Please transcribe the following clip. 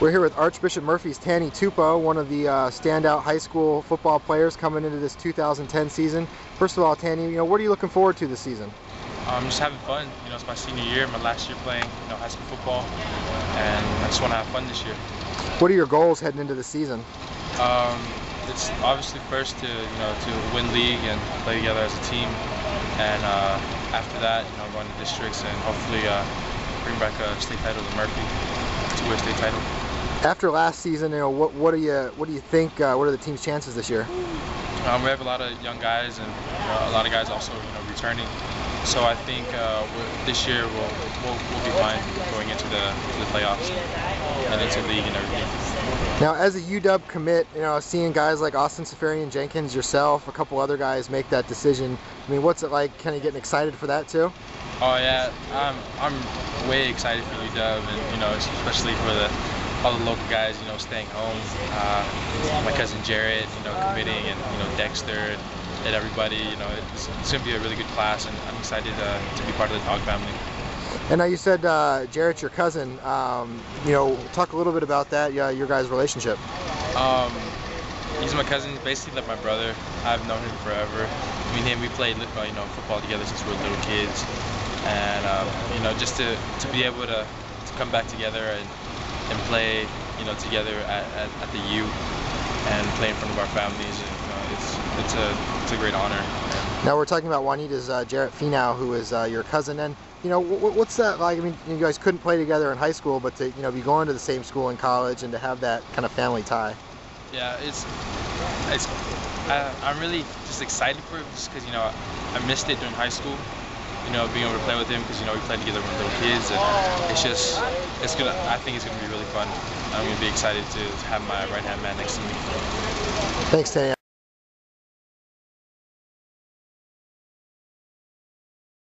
We're here with Archbishop Murphy's Tani Tupou, one of the uh, standout high school football players coming into this 2010 season. First of all, Tani, you know, what are you looking forward to this season? I'm just having fun. You know, it's my senior year, my last year playing, you know, high school football, and I just want to have fun this year. What are your goals heading into the season? Um, it's obviously first to you know to win league and play together as a team, and uh, after that, you know, going to districts and hopefully uh, bring back a state title to Murphy, two-way state title. After last season, you know, what, what do you what do you think? Uh, what are the team's chances this year? Um, we have a lot of young guys and a lot of guys also you know returning. So I think uh, this year we'll, we'll, we'll be fine going into the, the playoffs and into the league and everything. Now, as a UW commit, you know, seeing guys like Austin Seferian Jenkins, yourself, a couple other guys make that decision. I mean, what's it like? Kind of getting excited for that too? Oh yeah, I'm I'm way excited for UW, and you know, especially for the all the local guys, you know, staying home. Uh, my cousin Jarrett, you know, committing, and you know, Dexter, and everybody. You know, it's, it's going to be a really good class, and I'm excited uh, to be part of the dog family. And now you said uh, Jarrett's your cousin. Um, you know, talk a little bit about that, uh, your guys' relationship. Um, he's my cousin. He's basically like my brother. I've known him forever. Me and him, we played you know football together since we were little kids, and um, you know just to to be able to, to come back together and and play, you know, together at, at, at the U and play in front of our families. And, you know, it's it's a it's a great honor. Now we're talking about Juanita's uh, Jarrett Finau, who is uh, your cousin, and you know what's that like? I mean, you guys couldn't play together in high school, but to you know be going to the same school in college and to have that kind of family tie. Yeah, it's it's I, I'm really just excited for it just because you know I missed it during high school you know, being able to play with him because you know we played together when we were little kids, and it's just it's gonna. I think it's gonna be really fun. I'm gonna be excited to have my right hand man next to me. Thanks, Tani.